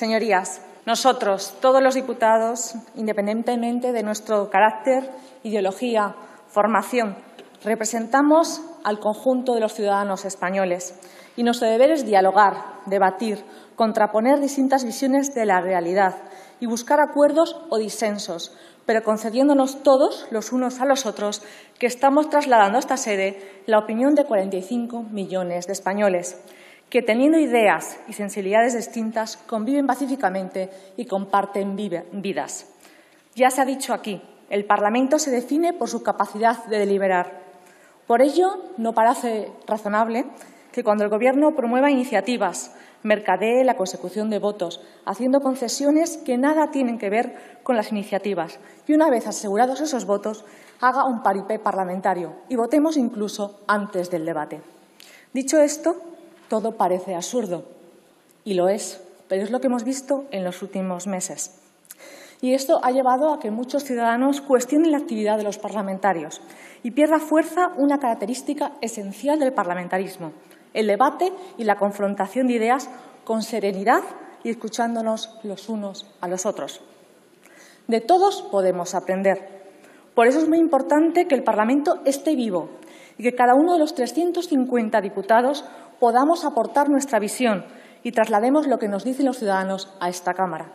Señorías, nosotros, todos los diputados, independientemente de nuestro carácter, ideología, formación, representamos al conjunto de los ciudadanos españoles. Y nuestro deber es dialogar, debatir, contraponer distintas visiones de la realidad y buscar acuerdos o disensos, pero concediéndonos todos, los unos a los otros, que estamos trasladando a esta sede la opinión de 45 millones de españoles que teniendo ideas y sensibilidades distintas conviven pacíficamente y comparten vidas. Ya se ha dicho aquí, el Parlamento se define por su capacidad de deliberar. Por ello, no parece razonable que cuando el Gobierno promueva iniciativas, mercadee la consecución de votos, haciendo concesiones que nada tienen que ver con las iniciativas, y una vez asegurados esos votos, haga un paripé parlamentario y votemos incluso antes del debate. Dicho esto, todo parece absurdo, y lo es, pero es lo que hemos visto en los últimos meses. Y esto ha llevado a que muchos ciudadanos cuestionen la actividad de los parlamentarios y pierda fuerza una característica esencial del parlamentarismo, el debate y la confrontación de ideas con serenidad y escuchándonos los unos a los otros. De todos podemos aprender. Por eso es muy importante que el Parlamento esté vivo y que cada uno de los 350 diputados podamos aportar nuestra visión y traslademos lo que nos dicen los ciudadanos a esta Cámara.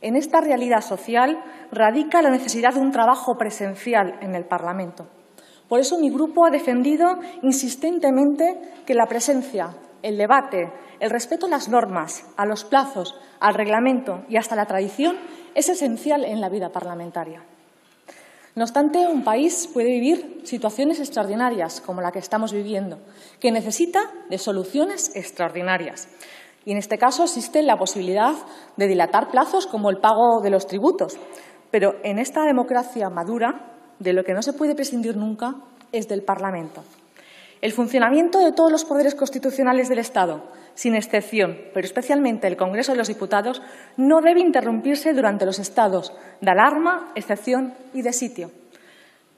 En esta realidad social radica la necesidad de un trabajo presencial en el Parlamento. Por eso mi grupo ha defendido insistentemente que la presencia, el debate, el respeto a las normas, a los plazos, al reglamento y hasta la tradición es esencial en la vida parlamentaria. No obstante, un país puede vivir situaciones extraordinarias como la que estamos viviendo, que necesita de soluciones extraordinarias. Y en este caso existe la posibilidad de dilatar plazos como el pago de los tributos. Pero en esta democracia madura, de lo que no se puede prescindir nunca es del Parlamento. El funcionamiento de todos los poderes constitucionales del Estado, sin excepción, pero especialmente el Congreso de los Diputados, no debe interrumpirse durante los estados de alarma, excepción y de sitio.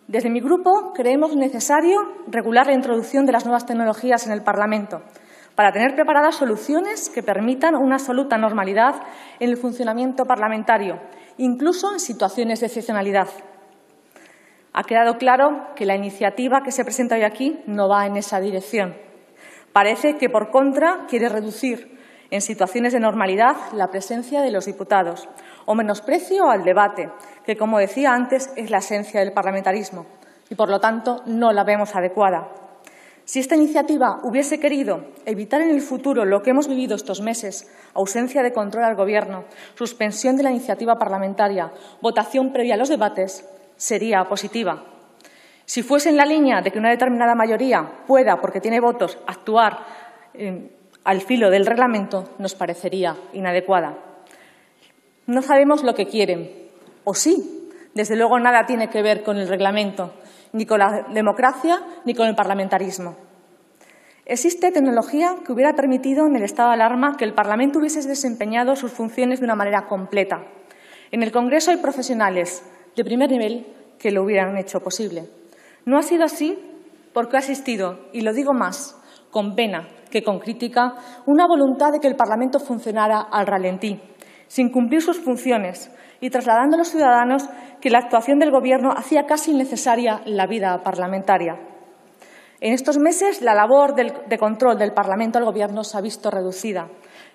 Desde mi grupo creemos necesario regular la introducción de las nuevas tecnologías en el Parlamento para tener preparadas soluciones que permitan una absoluta normalidad en el funcionamiento parlamentario, incluso en situaciones de excepcionalidad. Ha quedado claro que la iniciativa que se presenta hoy aquí no va en esa dirección. Parece que, por contra, quiere reducir en situaciones de normalidad la presencia de los diputados o menosprecio al debate, que, como decía antes, es la esencia del parlamentarismo y, por lo tanto, no la vemos adecuada. Si esta iniciativa hubiese querido evitar en el futuro lo que hemos vivido estos meses, ausencia de control al Gobierno, suspensión de la iniciativa parlamentaria, votación previa a los debates, sería positiva. Si fuese en la línea de que una determinada mayoría pueda, porque tiene votos, actuar eh, al filo del reglamento, nos parecería inadecuada. No sabemos lo que quieren, o sí. Desde luego nada tiene que ver con el reglamento, ni con la democracia, ni con el parlamentarismo. Existe tecnología que hubiera permitido en el estado de alarma que el Parlamento hubiese desempeñado sus funciones de una manera completa. En el Congreso hay profesionales de primer nivel que lo hubieran hecho posible. No ha sido así porque ha existido, y lo digo más, con pena que con crítica, una voluntad de que el Parlamento funcionara al ralentí, sin cumplir sus funciones y trasladando a los ciudadanos que la actuación del Gobierno hacía casi innecesaria la vida parlamentaria. En estos meses, la labor de control del Parlamento al Gobierno se ha visto reducida.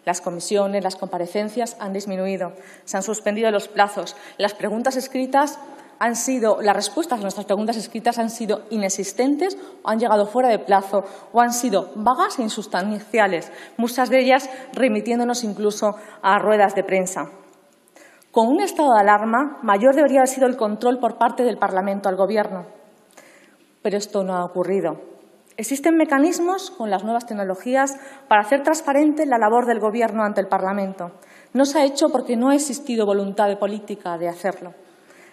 Las comisiones, las comparecencias han disminuido, se han suspendido los plazos, las preguntas escritas han sido, las respuestas a nuestras preguntas escritas han sido inexistentes o han llegado fuera de plazo o han sido vagas e insustanciales, muchas de ellas remitiéndonos incluso a ruedas de prensa. Con un estado de alarma, mayor debería haber sido el control por parte del Parlamento al Gobierno. Pero esto no ha ocurrido. Existen mecanismos con las nuevas tecnologías para hacer transparente la labor del Gobierno ante el Parlamento. No se ha hecho porque no ha existido voluntad política de hacerlo.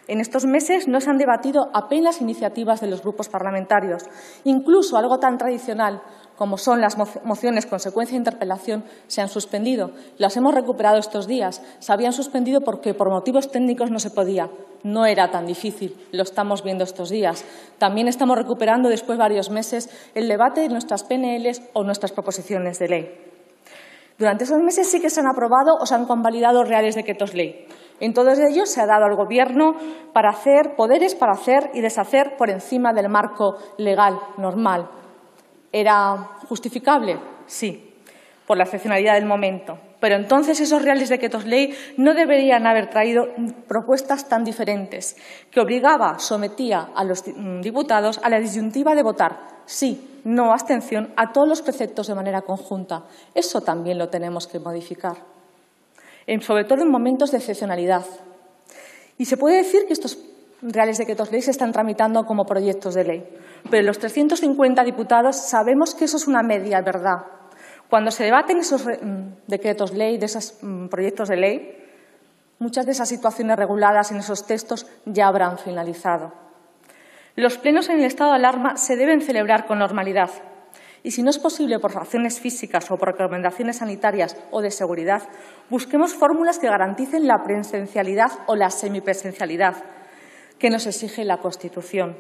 En estos meses no se han debatido apenas iniciativas de los grupos parlamentarios. Incluso algo tan tradicional como son las mociones consecuencia de interpelación, se han suspendido. Las hemos recuperado estos días. Se habían suspendido porque por motivos técnicos no se podía. No era tan difícil. Lo estamos viendo estos días. También estamos recuperando después de varios meses el debate de nuestras PNLs o nuestras proposiciones de ley. Durante esos meses sí que se han aprobado o se han convalidado reales decretos ley. En todos ellos se ha dado al Gobierno para hacer poderes para hacer y deshacer por encima del marco legal normal. ¿Era justificable? Sí, por la excepcionalidad del momento. Pero entonces esos reales decretos ley no deberían haber traído propuestas tan diferentes, que obligaba, sometía a los diputados a la disyuntiva de votar sí, no, abstención a todos los preceptos de manera conjunta. Eso también lo tenemos que modificar, sobre todo en momentos de excepcionalidad. Y se puede decir que estos reales decretos ley se están tramitando como proyectos de ley, pero los 350 diputados sabemos que eso es una media verdad cuando se debaten esos mm, decretos ley, de esos mm, proyectos de ley, muchas de esas situaciones reguladas en esos textos ya habrán finalizado. Los plenos en el estado de alarma se deben celebrar con normalidad y, si no es posible por razones físicas o por recomendaciones sanitarias o de seguridad, busquemos fórmulas que garanticen la presencialidad o la semipresencialidad que nos exige la Constitución.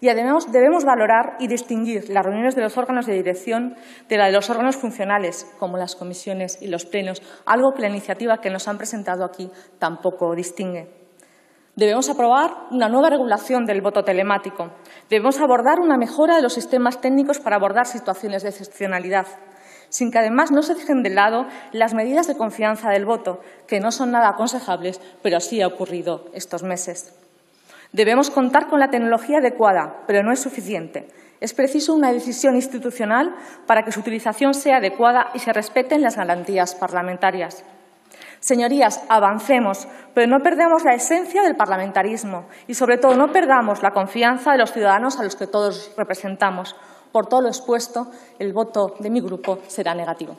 Y además debemos valorar y distinguir las reuniones de los órganos de dirección de las de los órganos funcionales, como las comisiones y los plenos, algo que la iniciativa que nos han presentado aquí tampoco distingue. Debemos aprobar una nueva regulación del voto telemático. Debemos abordar una mejora de los sistemas técnicos para abordar situaciones de excepcionalidad, sin que además no se dejen de lado las medidas de confianza del voto, que no son nada aconsejables, pero así ha ocurrido estos meses. Debemos contar con la tecnología adecuada, pero no es suficiente. Es preciso una decisión institucional para que su utilización sea adecuada y se respeten las garantías parlamentarias. Señorías, avancemos, pero no perdamos la esencia del parlamentarismo y, sobre todo, no perdamos la confianza de los ciudadanos a los que todos representamos. Por todo lo expuesto, el voto de mi grupo será negativo.